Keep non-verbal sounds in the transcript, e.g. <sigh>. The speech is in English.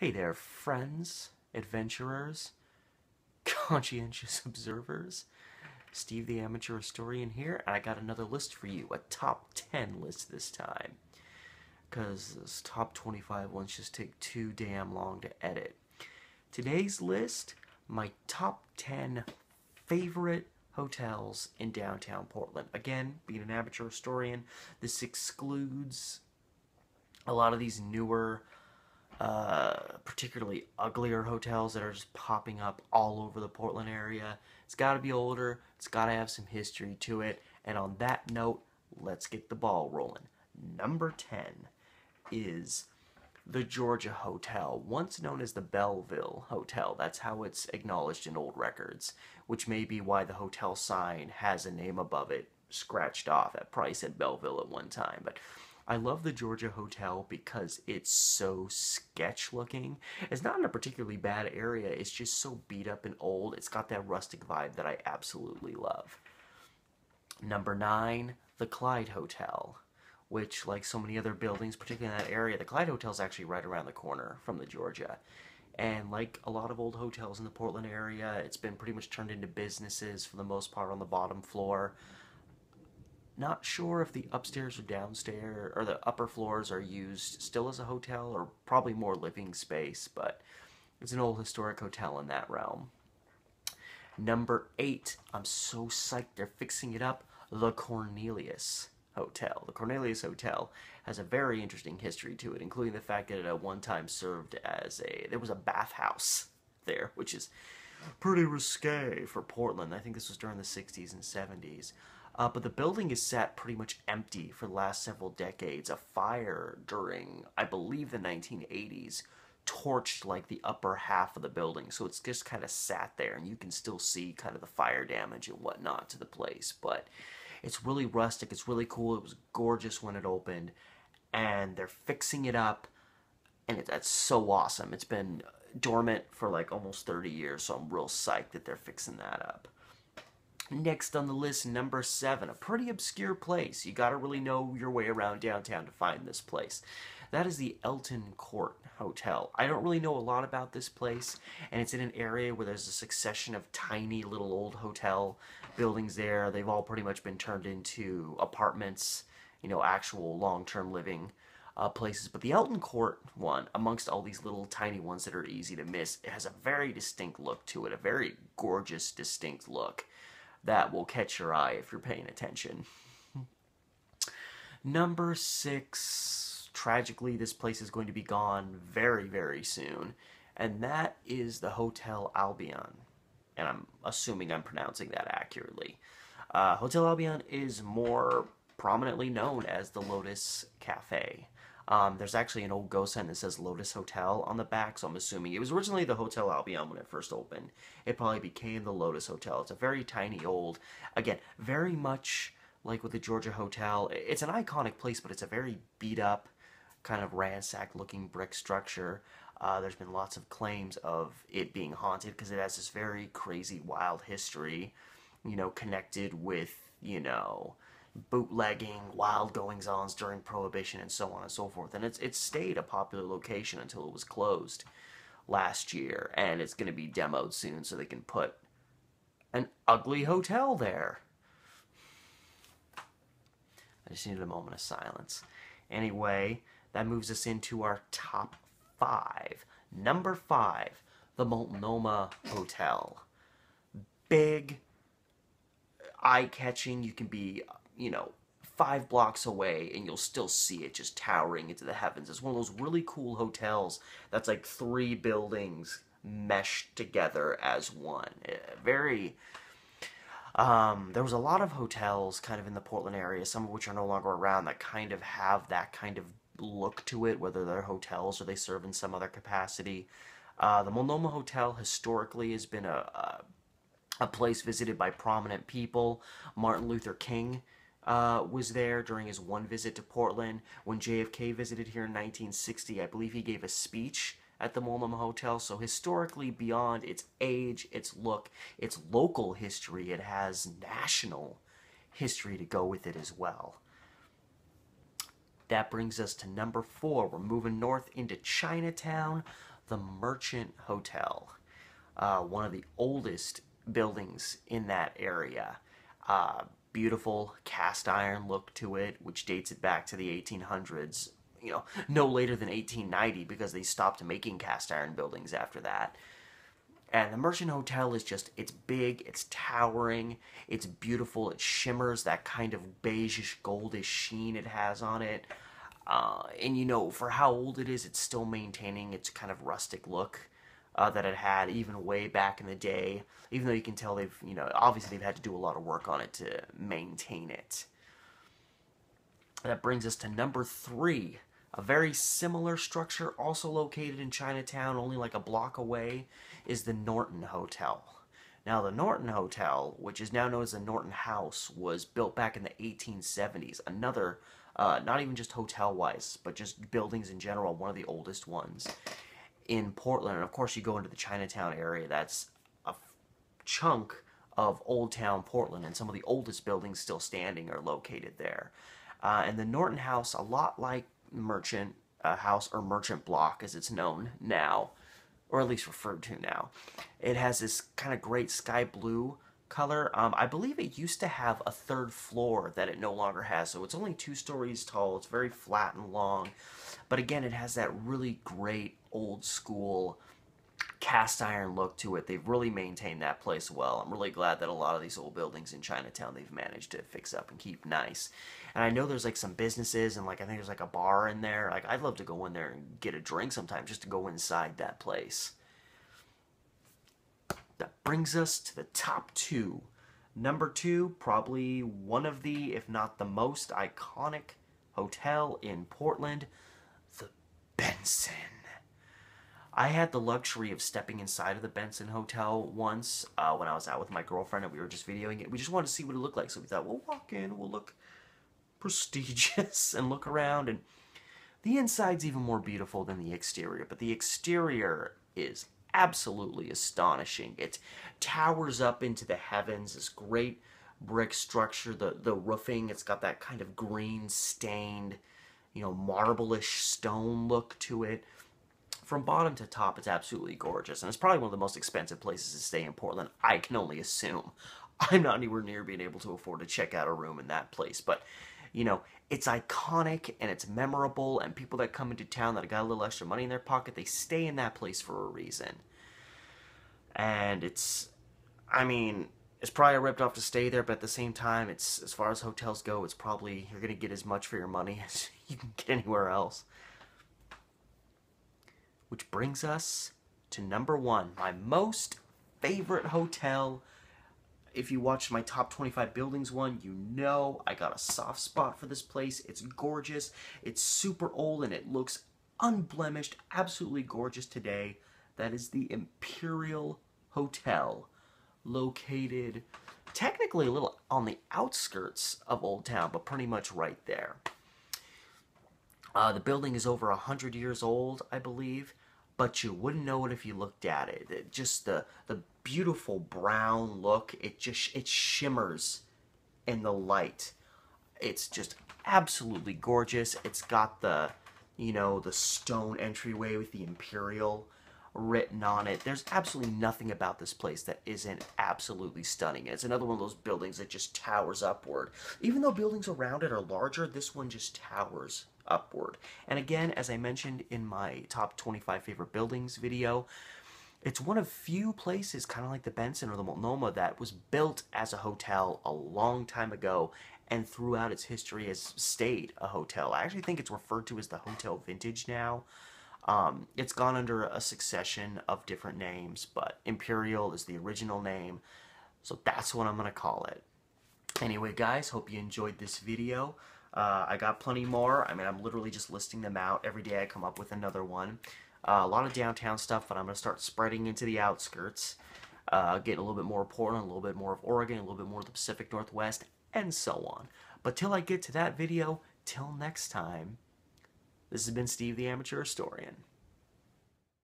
Hey there, friends, adventurers, <laughs> conscientious observers. Steve the Amateur Historian here, and I got another list for you, a top 10 list this time. Because this top 25 ones just take too damn long to edit. Today's list, my top 10 favorite hotels in downtown Portland. Again, being an amateur historian, this excludes a lot of these newer uh, particularly uglier hotels that are just popping up all over the Portland area. It's got to be older, it's got to have some history to it. And on that note, let's get the ball rolling. Number 10 is the Georgia Hotel, once known as the Belleville Hotel. That's how it's acknowledged in old records, which may be why the hotel sign has a name above it scratched off at Price at Belleville at one time. But I love the Georgia Hotel because it's so sketch looking. It's not in a particularly bad area, it's just so beat up and old. It's got that rustic vibe that I absolutely love. Number nine, the Clyde Hotel, which, like so many other buildings, particularly in that area, the Clyde Hotel is actually right around the corner from the Georgia. And like a lot of old hotels in the Portland area, it's been pretty much turned into businesses for the most part on the bottom floor. Not sure if the upstairs or downstairs or the upper floors are used still as a hotel or probably more living space, but it's an old historic hotel in that realm. Number eight, I'm so psyched they're fixing it up. The Cornelius Hotel. The Cornelius Hotel has a very interesting history to it, including the fact that it at one time served as a there was a bathhouse there, which is pretty risque for Portland. I think this was during the 60s and 70s. Uh, but the building is sat pretty much empty for the last several decades. A fire during, I believe, the 1980s torched like the upper half of the building. So it's just kind of sat there, and you can still see kind of the fire damage and whatnot to the place. But it's really rustic. It's really cool. It was gorgeous when it opened, and they're fixing it up, and it, that's so awesome. It's been dormant for like almost 30 years, so I'm real psyched that they're fixing that up. Next on the list, number seven, a pretty obscure place. You gotta really know your way around downtown to find this place. That is the Elton Court Hotel. I don't really know a lot about this place, and it's in an area where there's a succession of tiny little old hotel buildings there. They've all pretty much been turned into apartments, you know, actual long-term living uh, places. But the Elton Court one, amongst all these little tiny ones that are easy to miss, it has a very distinct look to it, a very gorgeous, distinct look that will catch your eye if you're paying attention. <laughs> Number six, tragically, this place is going to be gone very, very soon, and that is the Hotel Albion. And I'm assuming I'm pronouncing that accurately. Uh, Hotel Albion is more prominently known as the Lotus Cafe. Um, there's actually an old ghost sign that says Lotus Hotel on the back, so I'm assuming it was originally the Hotel Albion when it first opened. It probably became the Lotus Hotel. It's a very tiny old, again, very much like with the Georgia Hotel. It's an iconic place, but it's a very beat up, kind of ransacked looking brick structure. Uh, there's been lots of claims of it being haunted because it has this very crazy, wild history, you know, connected with, you know, bootlegging, wild goings-ons during Prohibition, and so on and so forth. And it's it stayed a popular location until it was closed last year, and it's going to be demoed soon so they can put an ugly hotel there. I just needed a moment of silence. Anyway, that moves us into our top five. Number five, the Multnomah Hotel. Big, eye-catching. You can be you know, five blocks away and you'll still see it just towering into the heavens. It's one of those really cool hotels that's like three buildings meshed together as one. Eh, very. Um, there was a lot of hotels kind of in the Portland area, some of which are no longer around, that kind of have that kind of look to it, whether they're hotels or they serve in some other capacity. Uh, the Multnomah Hotel historically has been a, a, a place visited by prominent people. Martin Luther King uh, was there during his one visit to Portland. When JFK visited here in 1960, I believe he gave a speech at the Multnomah Hotel. So historically, beyond its age, its look, its local history, it has national history to go with it as well. That brings us to number four. We're moving north into Chinatown, the Merchant Hotel, uh, one of the oldest buildings in that area. Uh, beautiful cast iron look to it, which dates it back to the 1800s. You know, no later than 1890 because they stopped making cast iron buildings after that. And the Merchant Hotel is just, it's big, it's towering, it's beautiful, it shimmers that kind of beigeish, goldish sheen it has on it. Uh, and you know, for how old it is, it's still maintaining its kind of rustic look uh, that it had even way back in the day. Even though you can tell they've, you know, obviously they've had to do a lot of work on it to maintain it. That brings us to number three. A very similar structure, also located in Chinatown, only like a block away, is the Norton Hotel. Now, the Norton Hotel, which is now known as the Norton House, was built back in the 1870s. Another, uh, not even just hotel wise, but just buildings in general, one of the oldest ones in Portland. And of course, you go into the Chinatown area, that's a chunk of Old Town Portland, and some of the oldest buildings still standing are located there. Uh, and the Norton House, a lot like Merchant uh, House or Merchant Block as it's known now, or at least referred to now, it has this kind of great sky blue color. Um, I believe it used to have a third floor that it no longer has, so it's only two stories tall. It's very flat and long, but again, it has that really great old school cast iron look to it. They've really maintained that place well. I'm really glad that a lot of these old buildings in Chinatown they've managed to fix up and keep nice. And I know there's like some businesses and like I think there's like a bar in there. Like I'd love to go in there and get a drink sometime just to go inside that place. That brings us to the top two. Number two, probably one of the, if not the most iconic hotel in Portland, the Benson. I had the luxury of stepping inside of the Benson Hotel once uh, when I was out with my girlfriend and we were just videoing it. We just wanted to see what it looked like, so we thought we'll walk in, we'll look prestigious <laughs> and look around. And the inside's even more beautiful than the exterior, but the exterior is absolutely astonishing. It towers up into the heavens, this great brick structure, the, the roofing, it's got that kind of green stained, you know, marble-ish stone look to it from bottom to top, it's absolutely gorgeous. And it's probably one of the most expensive places to stay in Portland, I can only assume. I'm not anywhere near being able to afford to check out a room in that place. But, you know, it's iconic and it's memorable. And people that come into town that got a little extra money in their pocket, they stay in that place for a reason. And it's, I mean, it's probably ripped off to stay there, but at the same time, it's as far as hotels go, it's probably you're gonna get as much for your money <laughs> as you can get anywhere else. Which brings us to number one, my most favorite hotel. If you watched my top 25 buildings one, you know I got a soft spot for this place. It's gorgeous, it's super old, and it looks unblemished, absolutely gorgeous today. That is the Imperial Hotel, located technically a little on the outskirts of Old Town, but pretty much right there. Uh, the building is over 100 years old, I believe, but you wouldn't know it if you looked at it. it. Just the, the beautiful brown look, it just it shimmers in the light. It's just absolutely gorgeous. It's got the, you know, the stone entryway with the Imperial written on it. There's absolutely nothing about this place that isn't absolutely stunning. It's another one of those buildings that just towers upward. Even though buildings around it are larger, this one just towers upward. And again, as I mentioned in my top 25 favorite buildings video, it's one of few places, kind of like the Benson or the Multnomah, that was built as a hotel a long time ago and throughout its history has stayed a hotel. I actually think it's referred to as the Hotel Vintage now. Um, it's gone under a succession of different names, but Imperial is the original name, so that's what I'm going to call it. Anyway, guys, hope you enjoyed this video. Uh, I got plenty more. I mean, I'm literally just listing them out. Every day I come up with another one. Uh, a lot of downtown stuff, but I'm going to start spreading into the outskirts. Uh, get a little bit more of Portland, a little bit more of Oregon, a little bit more of the Pacific Northwest, and so on. But till I get to that video, till next time, this has been Steve the Amateur Historian.